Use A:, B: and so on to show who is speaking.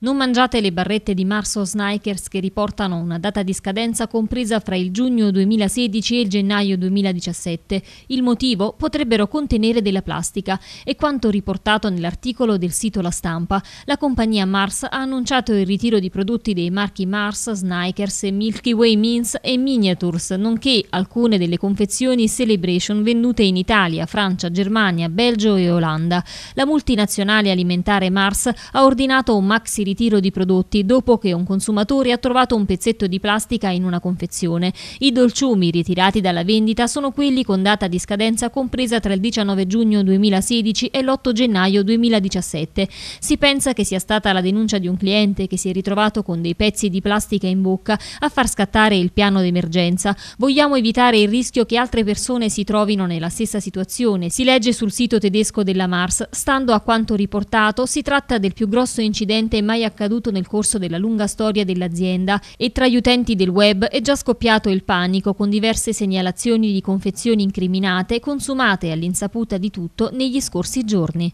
A: Non mangiate le barrette di Mars o Snikers che riportano una data di scadenza compresa fra il giugno 2016 e il gennaio 2017. Il motivo potrebbero contenere della plastica. È quanto riportato nell'articolo del sito La Stampa. La compagnia Mars ha annunciato il ritiro di prodotti dei marchi Mars, Snikers, Milky Way Means e Miniatures, nonché alcune delle confezioni Celebration vendute in Italia, Francia, Germania, Belgio e Olanda. La multinazionale alimentare Mars ha ordinato un maxi ritiro di prodotti dopo che un consumatore ha trovato un pezzetto di plastica in una confezione. I dolciumi ritirati dalla vendita sono quelli con data di scadenza compresa tra il 19 giugno 2016 e l'8 gennaio 2017. Si pensa che sia stata la denuncia di un cliente che si è ritrovato con dei pezzi di plastica in bocca a far scattare il piano d'emergenza. Vogliamo evitare il rischio che altre persone si trovino nella stessa situazione. Si legge sul sito tedesco della Mars. Stando a quanto riportato, si tratta del più grosso incidente mai mai accaduto nel corso della lunga storia dell'azienda e tra gli utenti del web è già scoppiato il panico con diverse segnalazioni di confezioni incriminate consumate all'insaputa di tutto negli scorsi giorni.